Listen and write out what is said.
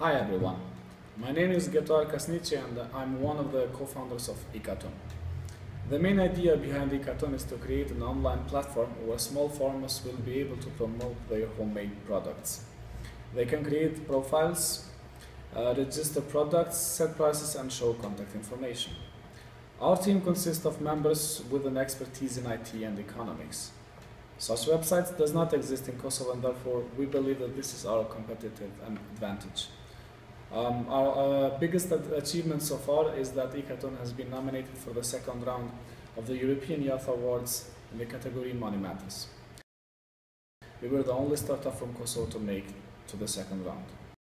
Hi everyone, my name is Getuar Kasnici and I'm one of the co-founders of eKatun. The main idea behind eKatun is to create an online platform where small farmers will be able to promote their homemade products. They can create profiles, uh, register products, set prices and show contact information. Our team consists of members with an expertise in IT and economics. Such websites does not exist in Kosovo and therefore we believe that this is our competitive advantage. Um, our, biggest achievement so far is that eKatun has been nominated for the second round of the European Youth Awards in the category Money Matters. We were the only startup from Kosovo to make to the second round.